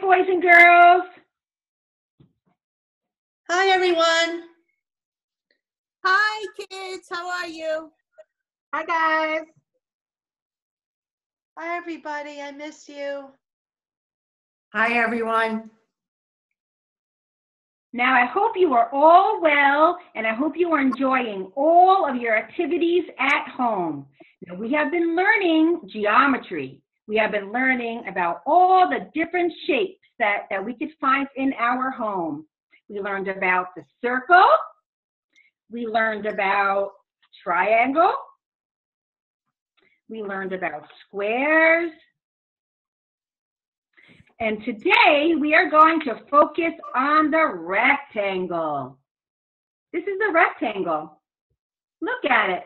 boys and girls. Hi, everyone. Hi, kids. How are you? Hi, guys. Hi, everybody. I miss you. Hi, everyone. Now, I hope you are all well, and I hope you are enjoying all of your activities at home. Now, we have been learning geometry. We have been learning about all the different shapes that, that we could find in our home. We learned about the circle. We learned about triangle. We learned about squares. And today we are going to focus on the rectangle. This is the rectangle. Look at it.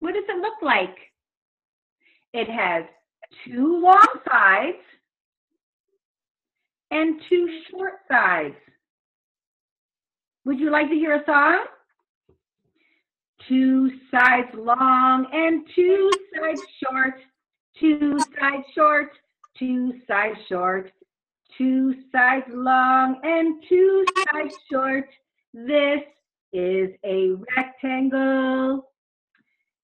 What does it look like? It has two long sides and two short sides. Would you like to hear a song? Two sides long and two sides short, two sides short, two sides short, two sides long and two sides short. This is a rectangle.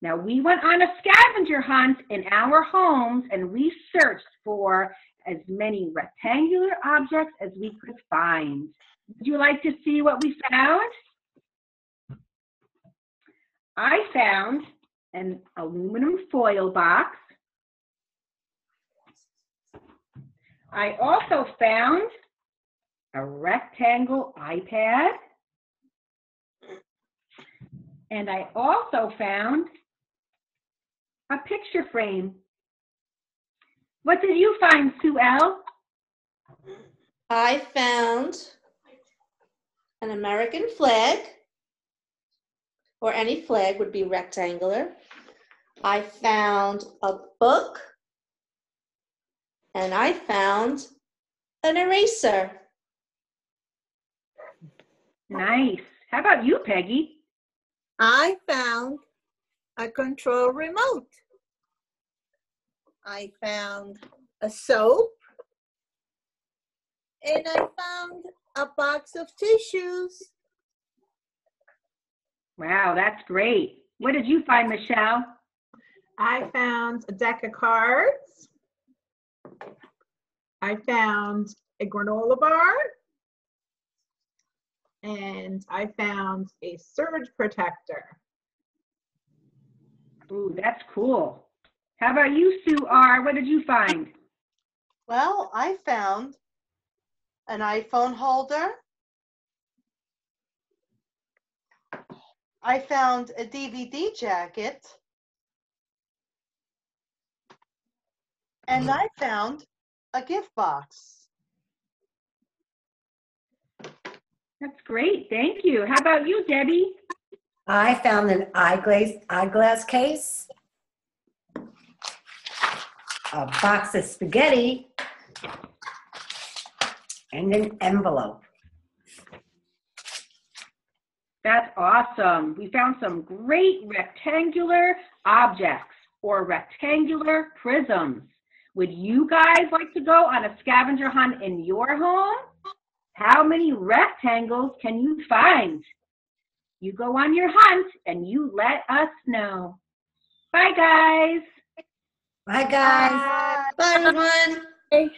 Now we went on a scavenger hunt in our homes and we searched for as many rectangular objects as we could find. Would you like to see what we found? I found an aluminum foil box I also found a rectangle iPad. And I also found a picture frame. What did you find, Sue L? I found an American flag, or any flag would be rectangular. I found a book and I found an eraser. Nice. How about you, Peggy? I found a control remote. I found a soap. And I found a box of tissues. Wow, that's great. What did you find, Michelle? I found a deck of cards. I found a granola bar. And I found a surge protector. Ooh, that's cool. How about you, Sue R? What did you find? Well, I found an iPhone holder. I found a DVD jacket. And hmm. I found a gift box. That's great. Thank you. How about you, Debbie? I found an eyeglass, eyeglass case, a box of spaghetti, and an envelope. That's awesome. We found some great rectangular objects or rectangular prisms. Would you guys like to go on a scavenger hunt in your home? How many rectangles can you find? You go on your hunt and you let us know. Bye, guys. Bye, guys. Bye, everyone.